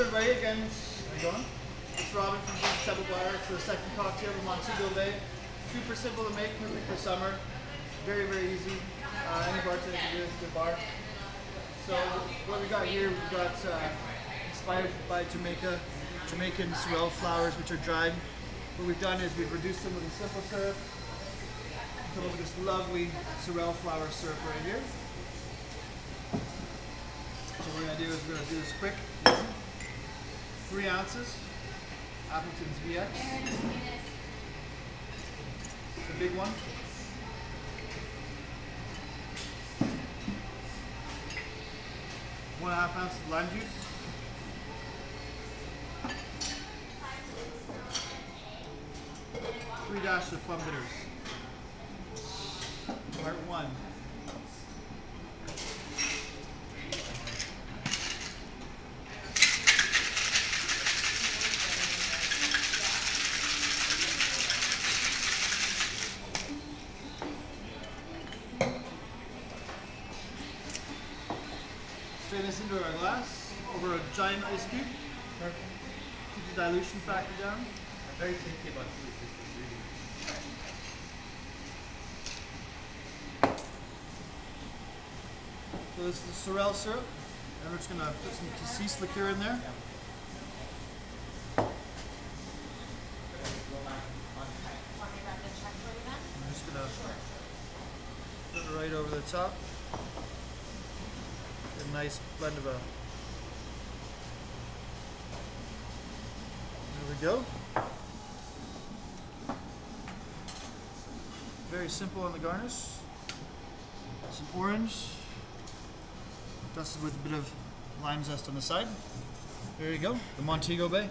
started right again. Going? It's Robin from Vince Temple Bar for the second cocktail of Montego Bay. Super simple to make, perfect for summer. Very, very easy. Uh, any bartender can do this at the bar. So what we got here, we've got uh, inspired by Jamaica, Jamaican sorrel flowers which are dried. What we've done is we've reduced them with a simple syrup. Come up with this lovely sorrel flower syrup right here. So what we're gonna do is we're gonna do this quick, easy. Three ounces, Appleton's VX. It's a big one. One and a half ounces of lime juice. Three dashes of plum bitters. Part one. Strain this into our glass over a giant ice cube. Perfect. Keep the dilution factor down. I'm very picky about food. This is really So this is the sorrel syrup. And we're just gonna put some cassis liqueur in there. I'm just gonna put it right over the top. A nice blend of a. There we go. Very simple on the garnish. Some orange, dusted with a bit of lime zest on the side. There you go, the Montego Bay.